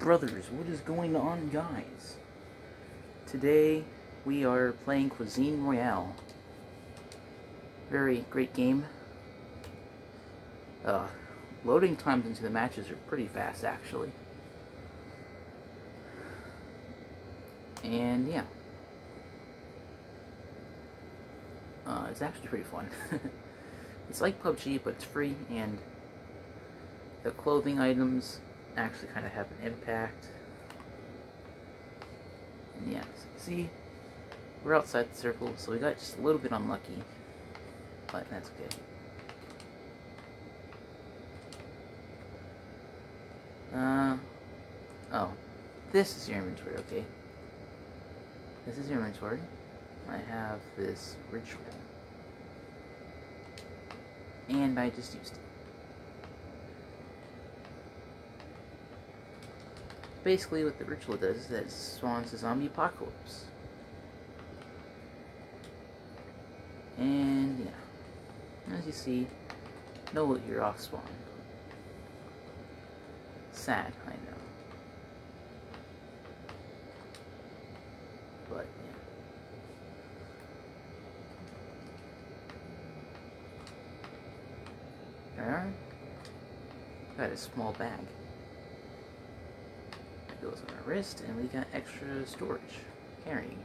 brothers, what is going on, guys? Today we are playing Cuisine Royale. Very great game. Uh, loading times into the matches are pretty fast, actually. And yeah. Uh, it's actually pretty fun. it's like PUBG, but it's free, and the clothing items actually kind of have an impact. And yeah, see, we're outside the circle, so we got just a little bit unlucky, but that's okay. Uh, oh, this is your inventory, okay. This is your inventory. I have this ritual. And I just used it. Basically what the ritual does is that it spawns a zombie apocalypse. And yeah, as you see, no here off spawn. Sad, I know. But yeah. Got a small bag goes on our wrist, and we got extra storage carrying.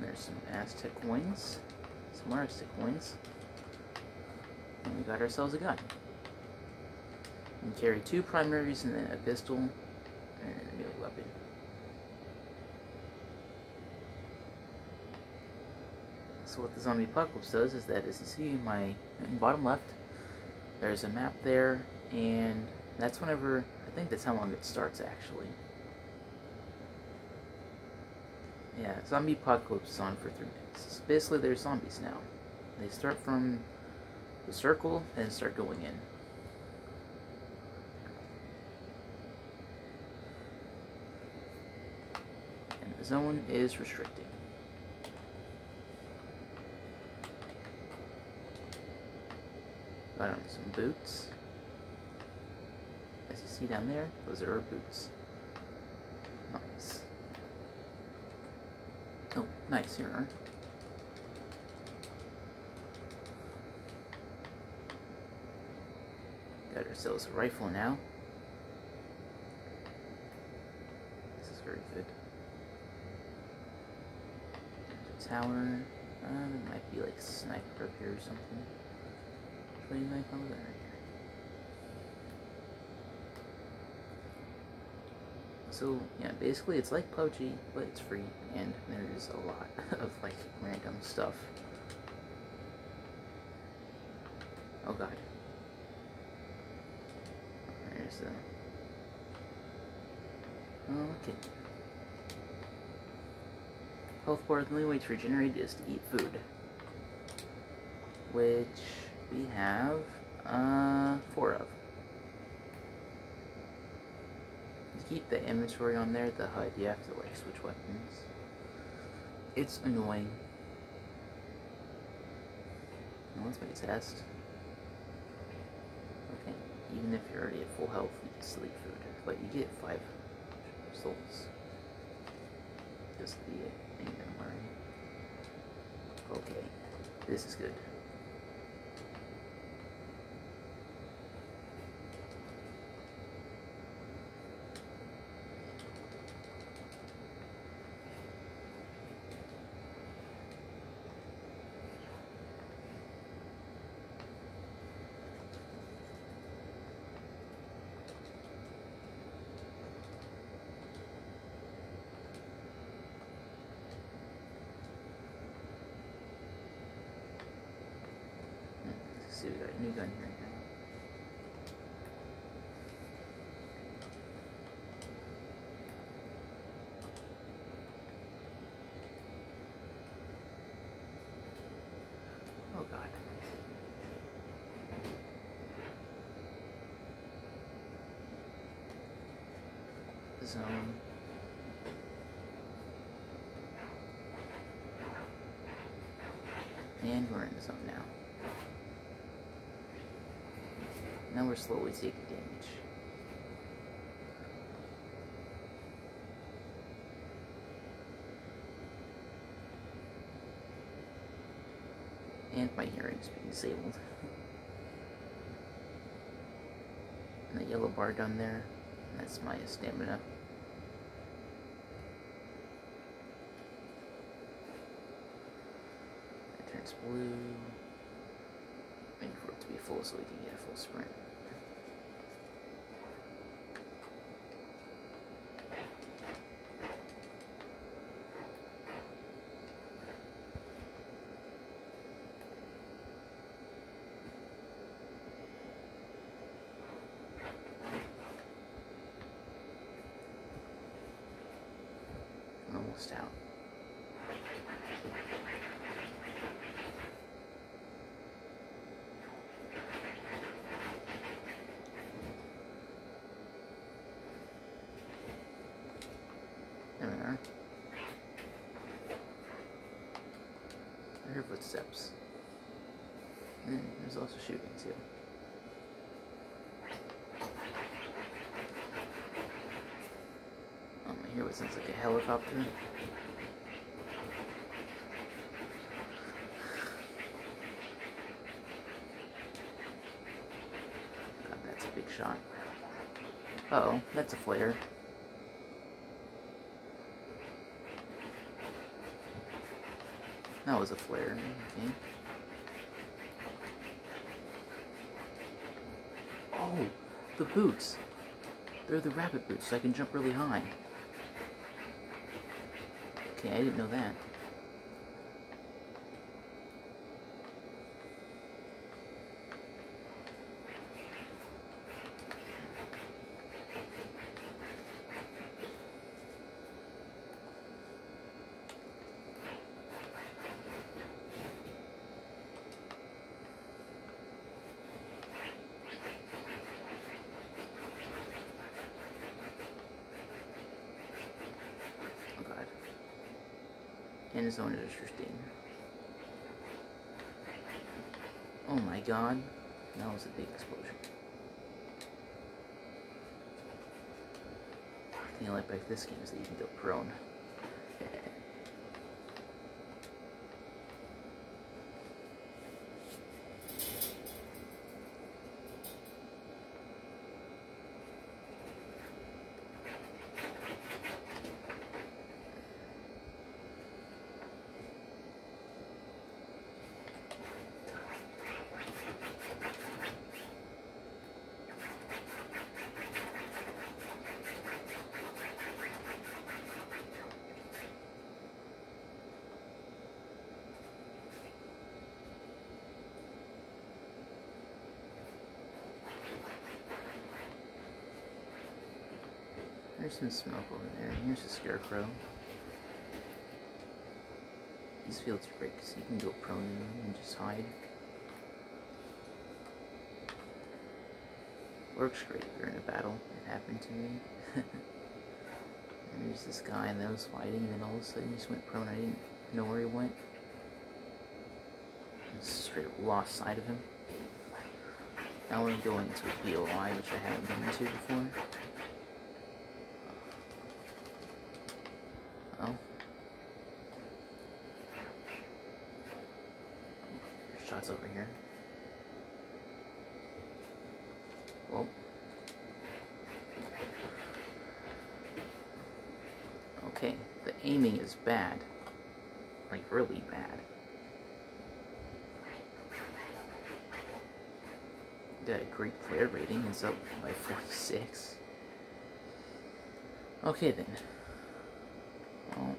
There's some Aztec coins, some Aztec coins, and we got ourselves a gun. We carry two primaries and then a pistol and a melee weapon. So what the zombie apocalypse does is that, as you see in my in bottom left, there's a map there, and that's whenever, I think that's how long it starts actually. Yeah, zombie apocalypse is on for three minutes. Basically, they're zombies now. They start from the circle and start going in. And the zone is restricting. Got some boots. As you see down there, those are our boots. Nice. Oh, nice, here are. Got ourselves a rifle now. This is very good. Tower. Uh, there might be like sniper up here or something. So, yeah, basically it's like PUBG, but it's free, and there's a lot of, like, random stuff. Oh god. There's the... Oh, okay. Health bar, the only way to regenerate is to eat food. Which we have uh, four of. To keep the inventory on there, the HUD, you have to like switch weapons. It's annoying. Now let's make a test. Okay, even if you're already at full health, you sleep food, but you get five souls. Just the thing I'm. Okay, this is good. See, we got a new gun here. Oh god. Zone. And we're in the zone now. Now we're slowly taking damage. And my hearing's being disabled. And the yellow bar down there, that's my stamina. It turns blue. To be full so we can get a full sprint. I'm almost out. There we are. Hear footsteps. And there's also shooting too. Um, I hear what sounds like a helicopter. God, that's a big shot. Uh oh, that's a flare. That was a flare. Okay. Oh, the boots. They're the rabbit boots, so I can jump really high. Okay, I didn't know that. Oh god. And his own interesting. Oh my god. That was a big explosion. The I like about this game is that you can go prone. There's some smoke over there. Here's a scarecrow. These fields are great because you can go prone in them and just hide. Works great in a battle. It happened to me. there's this guy and I was fighting, and then all of a sudden he just went prone. I didn't know where he went. Just straight lost sight of him. Now we're going a BOI, which I haven't been into before. Oh. There's shots over here. Whoa. Okay, the aiming is bad. Like, really bad. A great player rating, it's up by 46. Okay then. Well,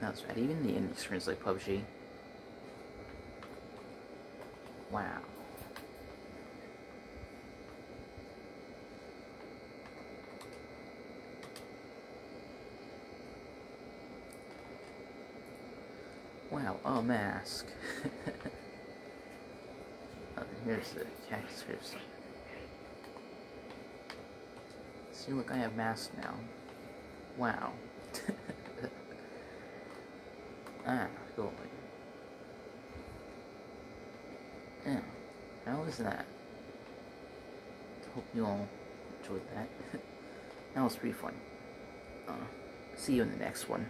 that's right. Even the indie screens like PUBG. Wow. Wow, a mask. here's the cactus scripts. See, look, I have masks now. Wow. ah, cool. Yeah, how was that? Hope you all enjoyed that. that was pretty fun. Uh, see you in the next one.